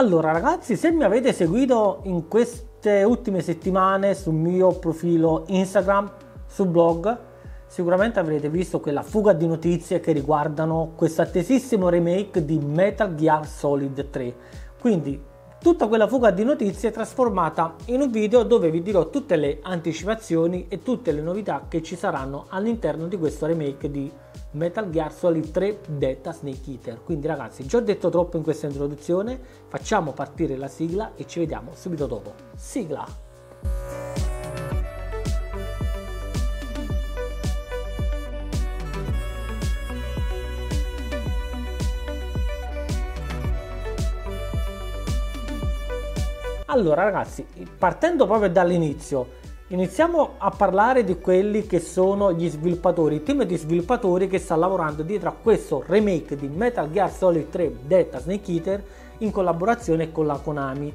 Allora ragazzi, se mi avete seguito in queste ultime settimane sul mio profilo Instagram, sul blog, sicuramente avrete visto quella fuga di notizie che riguardano questo attesissimo remake di Metal Gear Solid 3. Quindi tutta quella fuga di notizie trasformata in un video dove vi dirò tutte le anticipazioni e tutte le novità che ci saranno all'interno di questo remake di Metal Gear Solid 3 Delta Snake Eater. Quindi ragazzi, già ho detto troppo in questa introduzione, facciamo partire la sigla e ci vediamo subito dopo. Sigla! Allora ragazzi, partendo proprio dall'inizio, iniziamo a parlare di quelli che sono gli sviluppatori, il team di sviluppatori che sta lavorando dietro a questo remake di Metal Gear Solid 3 Delta Snake Eater in collaborazione con la Konami.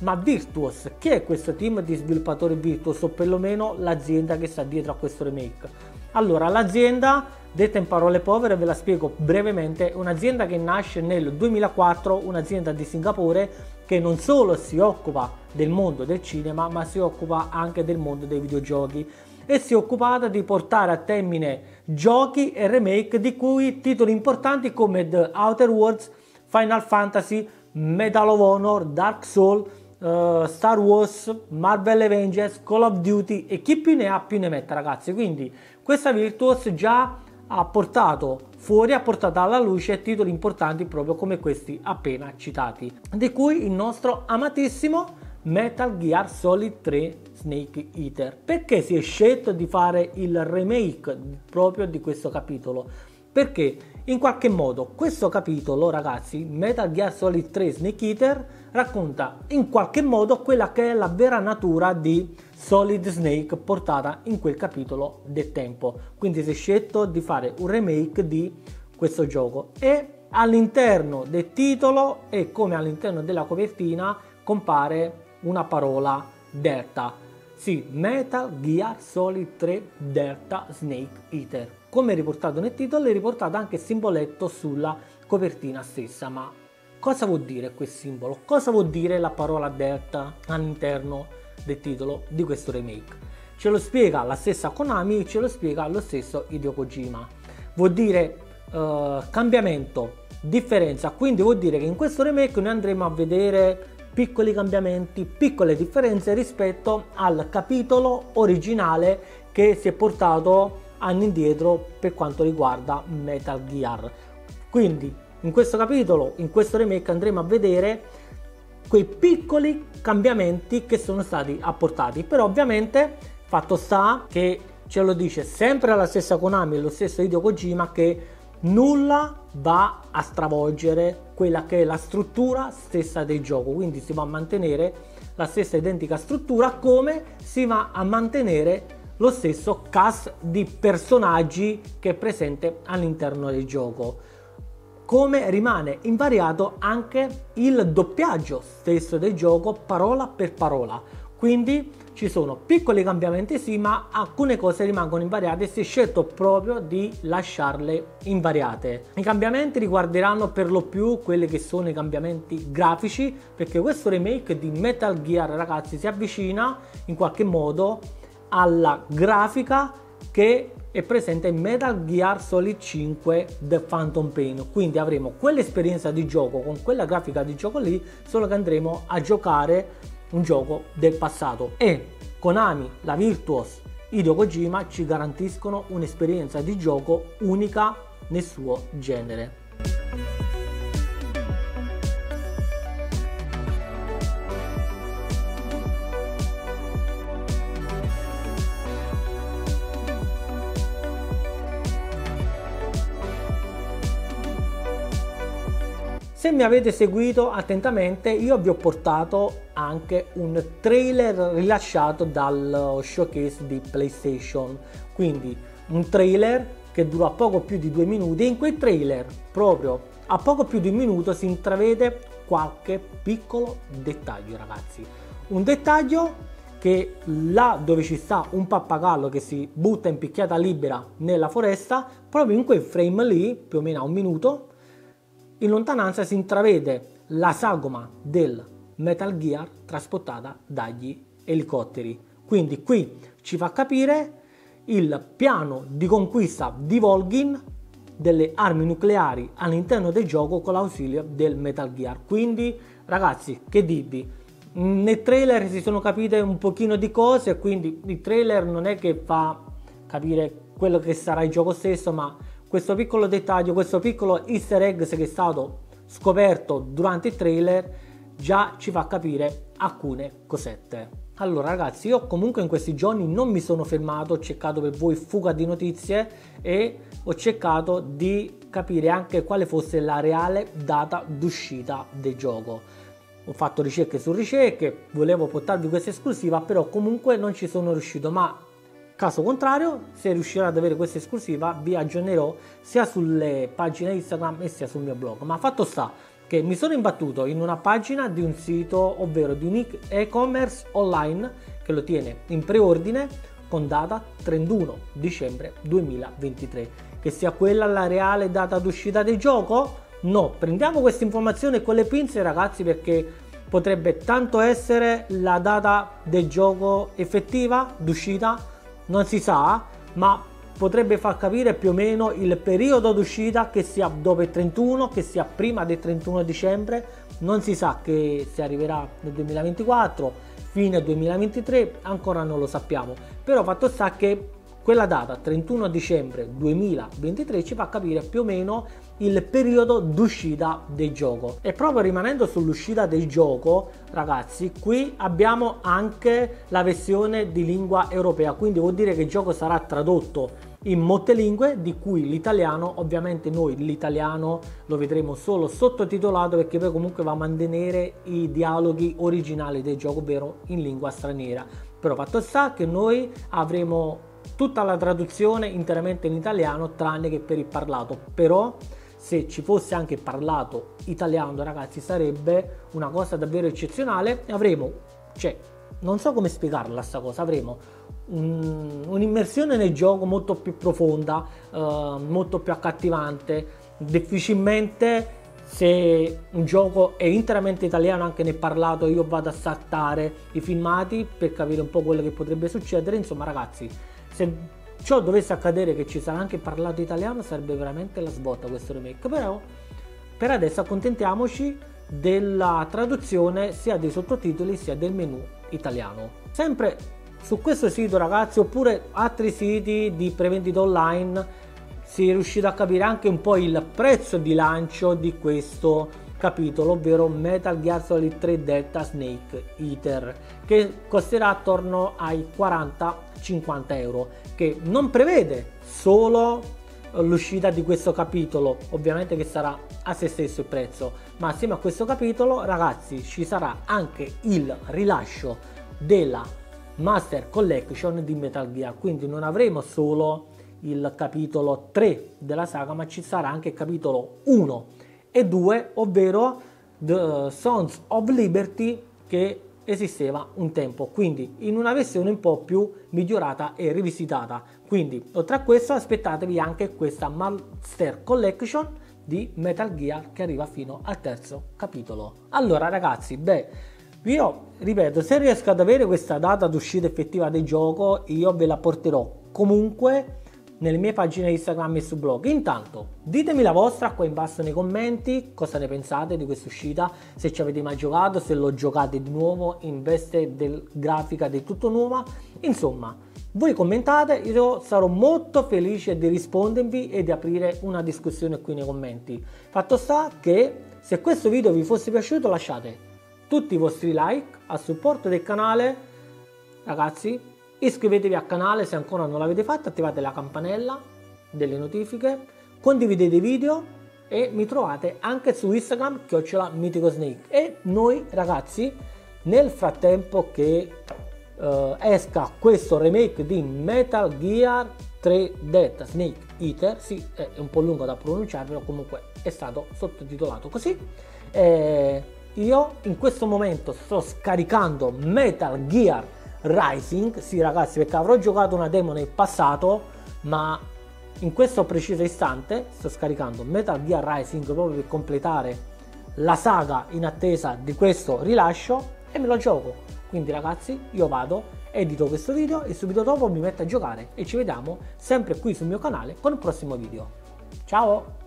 Ma Virtuos, che è questo team di sviluppatori Virtuos o perlomeno l'azienda che sta dietro a questo remake? Allora, l'azienda, detta in parole povere, ve la spiego brevemente, un'azienda che nasce nel 2004, un'azienda di Singapore che non solo si occupa del mondo del cinema, ma si occupa anche del mondo dei videogiochi e si è occupata di portare a termine giochi e remake di cui titoli importanti come The Outer Worlds, Final Fantasy, Medal of Honor, Dark Souls, uh, Star Wars, Marvel Avengers, Call of Duty e chi più ne ha più ne metta ragazzi. Quindi questa Virtuos già ha portato fuori, ha portato alla luce titoli importanti proprio come questi appena citati, di cui il nostro amatissimo Metal Gear Solid 3 Snake Eater. Perché si è scelto di fare il remake proprio di questo capitolo? Perché in qualche modo questo capitolo, ragazzi, Metal Gear Solid 3 Snake Eater, racconta in qualche modo quella che è la vera natura di Solid Snake portata in quel capitolo del tempo. Quindi si è scelto di fare un remake di questo gioco e all'interno del titolo e come all'interno della copertina compare una parola Delta. Sì, Metal Gear Solid 3 Delta Snake Eater. Come riportato nel titolo è riportato anche il simboletto sulla copertina stessa, ma cosa vuol dire quel simbolo? Cosa vuol dire la parola Delta all'interno del titolo di questo remake. Ce lo spiega la stessa Konami ce lo spiega lo stesso Hideo Kojima. Vuol dire uh, cambiamento, differenza, quindi vuol dire che in questo remake noi andremo a vedere piccoli cambiamenti, piccole differenze rispetto al capitolo originale che si è portato anni indietro per quanto riguarda Metal Gear. Quindi in questo capitolo, in questo remake andremo a vedere quei piccoli cambiamenti che sono stati apportati. Però ovviamente fatto sta che ce lo dice sempre la stessa Konami e lo stesso Hideo Kojima che nulla va a stravolgere quella che è la struttura stessa del gioco, quindi si va a mantenere la stessa identica struttura come si va a mantenere lo stesso cast di personaggi che è presente all'interno del gioco come rimane invariato anche il doppiaggio stesso del gioco parola per parola. Quindi ci sono piccoli cambiamenti sì, ma alcune cose rimangono invariate e si è scelto proprio di lasciarle invariate. I cambiamenti riguarderanno per lo più quelli che sono i cambiamenti grafici, perché questo remake di Metal Gear ragazzi si avvicina in qualche modo alla grafica che è presente in Metal Gear Solid 5 The Phantom Pain. Quindi avremo quell'esperienza di gioco con quella grafica di gioco lì solo che andremo a giocare un gioco del passato. E Konami, la Virtuos, Hideo Kojima ci garantiscono un'esperienza di gioco unica nel suo genere Se mi avete seguito attentamente io vi ho portato anche un trailer rilasciato dal showcase di PlayStation, quindi un trailer che dura poco più di due minuti e in quel trailer proprio a poco più di un minuto si intravede qualche piccolo dettaglio ragazzi. Un dettaglio che là dove ci sta un pappagallo che si butta in picchiata libera nella foresta, proprio in quel frame lì, più o meno a un minuto, in lontananza si intravede la sagoma del Metal Gear trasportata dagli elicotteri. Quindi qui ci fa capire il piano di conquista di Volgin delle armi nucleari all'interno del gioco con l'ausilio del Metal Gear. Quindi ragazzi, che dirvi? Nel trailer si sono capite un pochino di cose, quindi il trailer non è che fa capire quello che sarà il gioco stesso, ma questo piccolo dettaglio, questo piccolo easter egg che è stato scoperto durante il trailer già ci fa capire alcune cosette. Allora ragazzi, io comunque in questi giorni non mi sono fermato, ho cercato per voi fuga di notizie e ho cercato di capire anche quale fosse la reale data d'uscita del gioco. Ho fatto ricerche su ricerche, volevo portarvi questa esclusiva, però comunque non ci sono riuscito, ma caso contrario, se riuscirò ad avere questa esclusiva vi aggiornerò sia sulle pagine Instagram e sia sul mio blog. Ma fatto sta, che mi sono imbattuto in una pagina di un sito, ovvero di un e-commerce online che lo tiene in preordine con data 31 dicembre 2023. Che sia quella la reale data d'uscita del gioco? No, prendiamo questa informazione con le pinze ragazzi perché potrebbe tanto essere la data del gioco effettiva d'uscita, non si sa, ma potrebbe far capire più o meno il periodo d'uscita che sia dopo il 31, che sia prima del 31 dicembre, non si sa che se arriverà nel 2024, fine 2023, ancora non lo sappiamo, però fatto sta che quella data 31 dicembre 2023 ci fa capire più o meno il periodo d'uscita del gioco. E proprio rimanendo sull'uscita del gioco ragazzi qui abbiamo anche la versione di lingua europea. Quindi vuol dire che il gioco sarà tradotto in molte lingue di cui l'italiano. Ovviamente noi l'italiano lo vedremo solo sottotitolato perché poi comunque va a mantenere i dialoghi originali del gioco ovvero in lingua straniera. Però fatto sta che noi avremo tutta la traduzione interamente in italiano tranne che per il parlato. Però se ci fosse anche parlato italiano ragazzi sarebbe una cosa davvero eccezionale. Avremo cioè non so come spiegarla sta cosa avremo un, un'immersione nel gioco molto più profonda uh, molto più accattivante. Difficilmente se un gioco è interamente italiano anche nel parlato io vado a saltare i filmati per capire un po' quello che potrebbe succedere. Insomma ragazzi se ciò dovesse accadere che ci sarà anche parlato italiano sarebbe veramente la sbotta questo remake. Però per adesso accontentiamoci della traduzione sia dei sottotitoli sia del menu italiano. Sempre su questo sito ragazzi oppure altri siti di prevendita online si è riuscito a capire anche un po' il prezzo di lancio di questo capitolo ovvero Metal Gear Solid 3 Delta Snake Eater che costerà attorno ai 40-50 euro che non prevede solo l'uscita di questo capitolo ovviamente che sarà a se stesso il prezzo ma assieme a questo capitolo ragazzi ci sarà anche il rilascio della Master Collection di Metal Gear. Quindi non avremo solo il capitolo 3 della saga ma ci sarà anche il capitolo 1 e 2 ovvero The Sons of Liberty che esisteva un tempo, quindi in una versione un po' più migliorata e rivisitata. Quindi, oltre a questo, aspettatevi anche questa Master Collection di Metal Gear che arriva fino al terzo capitolo. Allora, ragazzi, beh, io ripeto, se riesco ad avere questa data d'uscita effettiva del gioco, io ve la porterò comunque nelle mie pagine Instagram e su blog. Intanto ditemi la vostra qua in basso nei commenti, cosa ne pensate di questa uscita, se ci avete mai giocato, se lo giocate di nuovo in veste del grafica di tutto nuova. Insomma, voi commentate, io sarò molto felice di rispondervi e di aprire una discussione qui nei commenti. Fatto sta che se questo video vi fosse piaciuto lasciate tutti i vostri like a supporto del canale. Ragazzi, Iscrivetevi al canale se ancora non l'avete fatto, attivate la campanella delle notifiche, condividete i video e mi trovate anche su Instagram chiocciola Mitico Snake. E noi ragazzi nel frattempo che uh, esca questo remake di Metal Gear 3 Delta Snake Eater sì è un po' lungo da pronunciare però comunque è stato sottotitolato così eh, io in questo momento sto scaricando Metal Gear Rising. Sì ragazzi, perché avrò giocato una demo nel passato, ma in questo preciso istante sto scaricando Metal Gear Rising proprio per completare la saga in attesa di questo rilascio e me lo gioco. Quindi ragazzi, io vado, edito questo video e subito dopo mi metto a giocare e ci vediamo sempre qui sul mio canale con il prossimo video. Ciao!